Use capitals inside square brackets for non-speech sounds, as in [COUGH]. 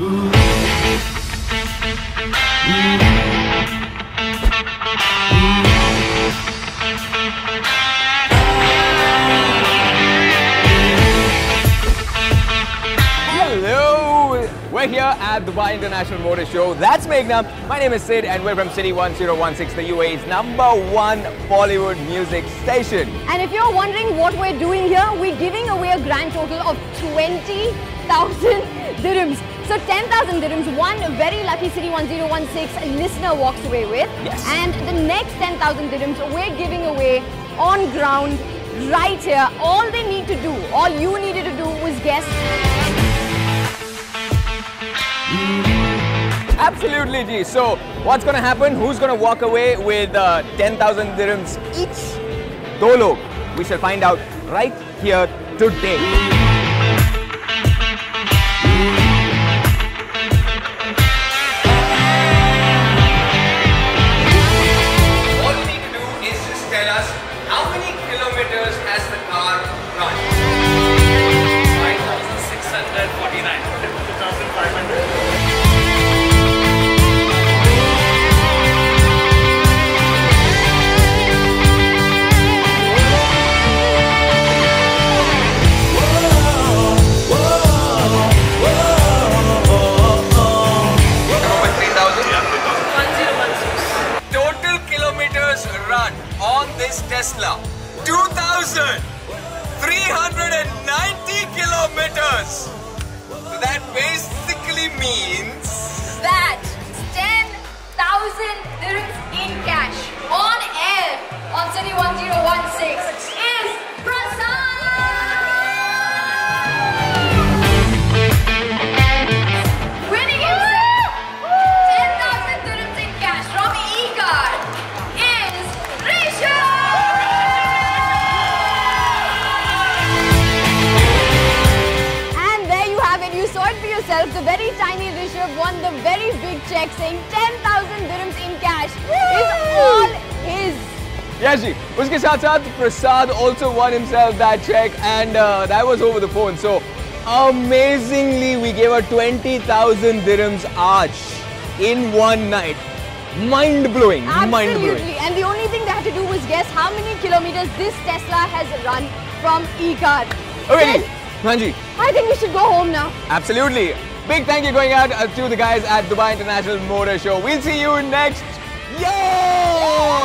Hello! We're here at Dubai International Motor Show. That's Meghna. My name is Sid and we're from City 1016, the UAE's number one Bollywood music station. And if you're wondering what we're doing here, we're giving away a grand total of 20,000 [LAUGHS] dirhams. So 10,000 dirhams, one very lucky City 1016 listener walks away with. Yes. And the next 10,000 dirhams, we're giving away on ground right here. All they need to do, all you needed to do was guess Absolutely, G. So, what's gonna happen? Who's gonna walk away with uh, 10,000 dirhams each? Dolo. We shall find out right here today. Tesla 2,390 kilometers. That basically but the very tiny Rishabh won the very big check saying 10,000 dirhams in cash. It's all his. Yes, ji. Uske saath saath Prasad also won himself that check and uh, that was over the phone. So amazingly, we gave her 20,000 dirhams arch in one night. Mind blowing. Absolutely. Mind blowing. And the only thing they had to do was guess how many kilometers this Tesla has run from e-car. Okay, Manji. I think we should go home now. Absolutely. Big thank you going out uh, to the guys at Dubai International Motor Show. We'll see you next year.